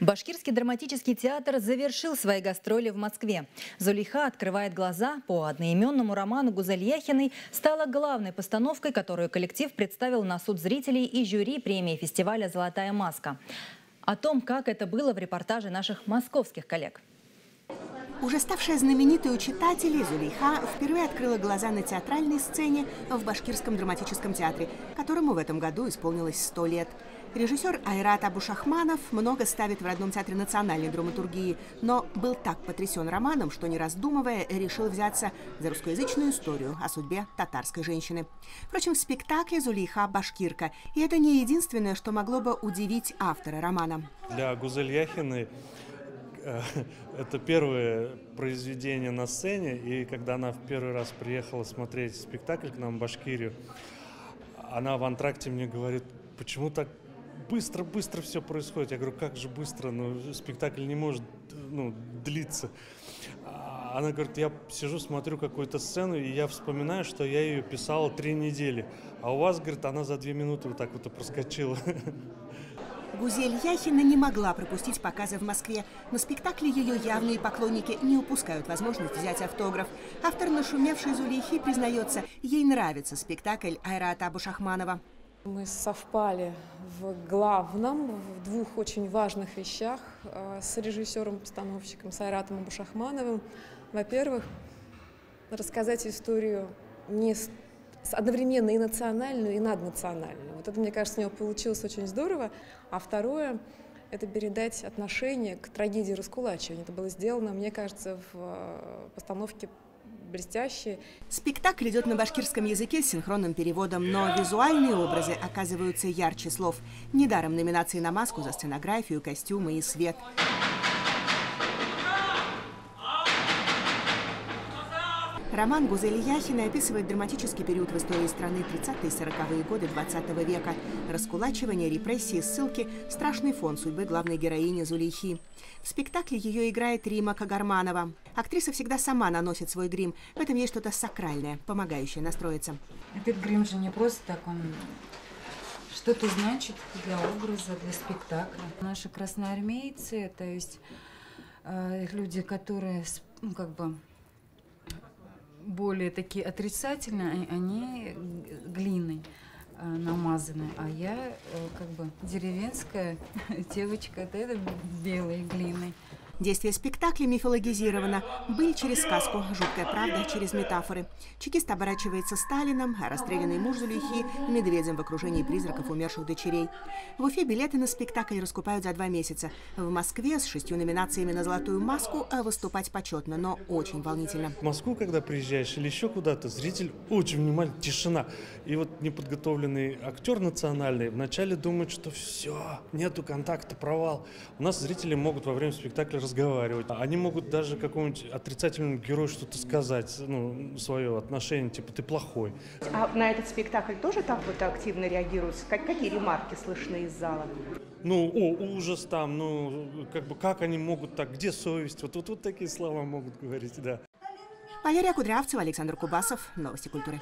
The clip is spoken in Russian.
Башкирский драматический театр завершил свои гастроли в Москве. Зулейха открывает глаза по одноименному роману Гузельяхиной стала главной постановкой, которую коллектив представил на суд зрителей и жюри премии фестиваля «Золотая маска». О том, как это было в репортаже наших московских коллег. Уже ставшая знаменитой у читателей, Зулейха впервые открыла глаза на театральной сцене в Башкирском драматическом театре, которому в этом году исполнилось сто лет. Режиссер Айрат Абушахманов много ставит в родном театре национальной драматургии, но был так потрясен романом, что, не раздумывая, решил взяться за русскоязычную историю о судьбе татарской женщины. Впрочем, в спектакле Зулейха башкирка, и это не единственное, что могло бы удивить автора романа. Для Гузель Яхины э, это первое произведение на сцене, и когда она в первый раз приехала смотреть спектакль к нам в Башкирию, она в антракте мне говорит, почему так быстро-быстро все происходит. Я говорю, как же быстро, ну, спектакль не может ну, длиться. А она говорит, я сижу, смотрю какую-то сцену, и я вспоминаю, что я ее писала три недели. А у вас, говорит, она за две минуты вот так вот и проскочила. Гузель Яхина не могла пропустить показы в Москве, но спектакли ее явные поклонники не упускают возможность взять автограф. Автор нашумевшей Зулейхи признается, ей нравится спектакль Айрата Абушахманова. Мы совпали в главном, в двух очень важных вещах э, с режиссером-постановщиком Сайратом Абушахмановым. Во-первых, рассказать историю не одновременно и национальную, и наднациональную. Вот это, мне кажется, у него получилось очень здорово. А второе – это передать отношение к трагедии раскулачивания. Это было сделано, мне кажется, в э, постановке блестящие. Спектакль идет на башкирском языке с синхронным переводом, но визуальные образы оказываются ярче слов. Недаром номинации на маску за сценографию, костюмы и свет. Роман Гузели Яхиной описывает драматический период в истории страны 30-е и 40-е годы 20 -го века. Раскулачивание, репрессии, ссылки – страшный фон судьбы главной героини Зулейхи. В спектакле ее играет Рима Кагарманова. Актриса всегда сама наносит свой грим. В этом есть что-то сакральное, помогающее настроиться. Этот грим же не просто так, он что-то значит для образа, для спектакля. Наши красноармейцы, то есть э, люди, которые, ну, как бы, более такие отрицательные, они глиной э, намазаны, а я э, как бы деревенская девочка, это белой глиной. Действие спектакля мифологизировано. Быль через сказку, жуткая правда через метафоры. Чекист оборачивается Сталином, а расстрелянный муж Зулейхи – медведем в окружении призраков умерших дочерей. В Уфе билеты на спектакль раскупают за два месяца. В Москве с шестью номинациями на «Золотую маску» а выступать почетно, но очень волнительно. В Москву, когда приезжаешь или еще куда-то, зритель очень внимательный, тишина. И вот неподготовленный актер национальный вначале думает, что все, нету контакта, провал. У нас зрители могут во время спектакля разговаривать. Они могут даже какому-нибудь отрицательному герою что-то сказать, ну, свое отношение, типа ты плохой. А на этот спектакль тоже так вот активно реагируют? Какие ремарки слышны из зала? Ну, о, ужас там, ну, как бы, как они могут так, где совесть? Вот, вот, вот такие слова могут говорить, да. Валерия Кудрявцева, Александр Кубасов. Новости культуры.